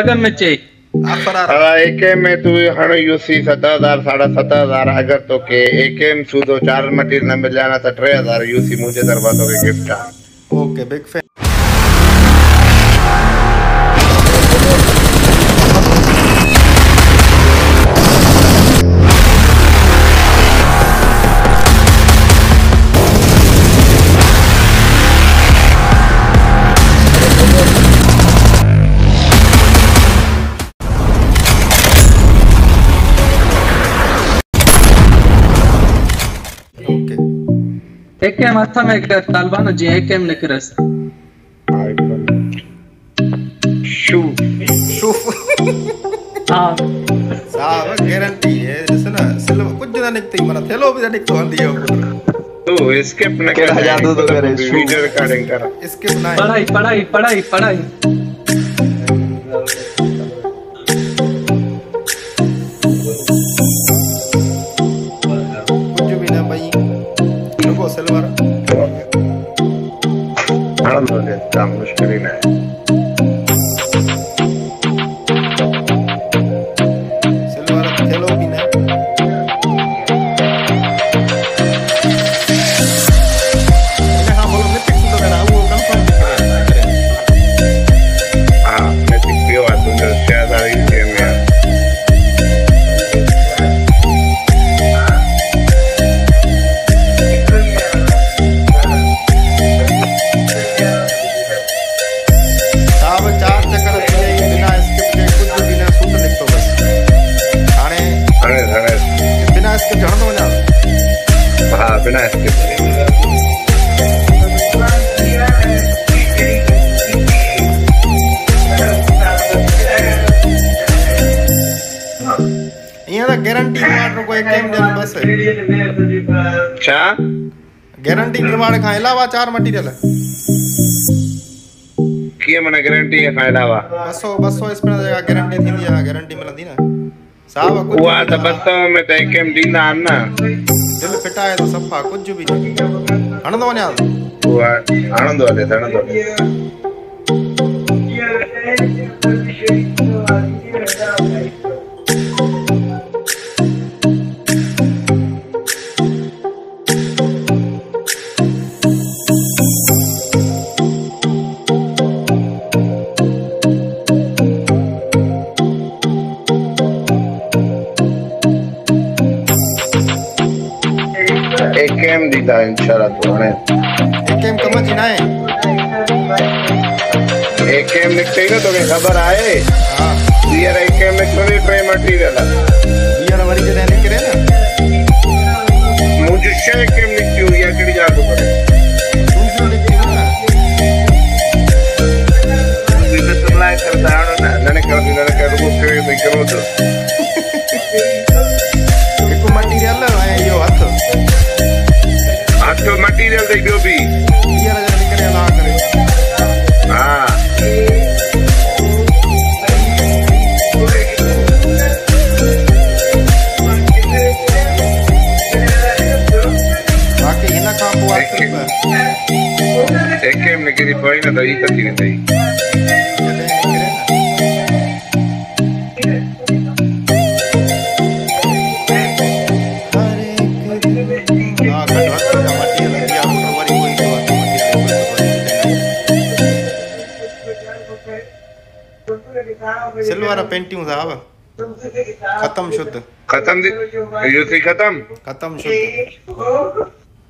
लगन में चाहिए। एकेम एके में तू हाणे यूसी सत हज़ार साढा सत हज़ार अगर तो के एकेम सूदो चार मटीरियल न मिल जाना तो टे हज़ार यूसी मुझे तरफ़ां के गिफ्ट आ। ओके बिग एकेम हथ में तालबा न जीअं एकेम निकिरस शू शूफ हा साहब गारंटी है ॾिस न सिल्वर कुझु न निकिती माना थेलो बि न निकितो हंधी जो तू स्किप न कहिड़ा जादू थो करे, शू। वीडियो रिकॉर्डिंग कर इसके बनाए पढ़ाई पढ़ाई पढ़ाई पढ़ाई कुझु बि न भई रुगो सिल्वर हणंदो ने जाम बिना जे ईअं गारंटी रिवार्ड रुगो हिकु टाइम ॾियनि बसि छा गारंटी रिवार्ड खां अलावा चार मटीरियल कीअं माना गारंटी खां अलावा ॿ सौ ॿ सौ स्पिन जी गारंटी थींदी आहे गारंटी मिलंदी न। साहब कुझु उहा त ॿ सौ में त एकेम ॾींदा आहिनि न ಎಲ್ಲಿ ಪೆಟ್ಟ ಆಯ್ತು ಸಪ್ಪ ಕೊಜ್ಜು ಬೀಜ ಅಣ್ಣದವನೇ ಅದು ಆನಂದ ಆನಂದ एकेम ॾींदा इंशाल्लाह तूं हाणे हिकु कम जी न आहे एकेम निकिते न तोखे ख़बर आहे हींअर एकेम निकिरंदी टे मटीरियल हींअर वरी जॾहिं निकिरे न मुंहिंजी छह एकेम निकितियूं इहा कहिड़ी मटीरियल सिल्वर पेंटियूं साहब ख़तम शुद्ध। ख़तम ख़तम। ख़तम शुद्ध।